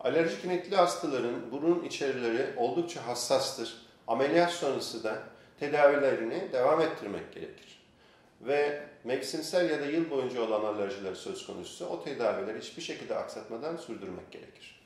Alerjik rinitli hastaların burun içerileri oldukça hassastır. Ameliyat sonrası da tedavilerini devam ettirmek gerekir. Ve mevsimsel ya da yıl boyunca olan alerjiler söz konusu o tedavileri hiçbir şekilde aksatmadan sürdürmek gerekir.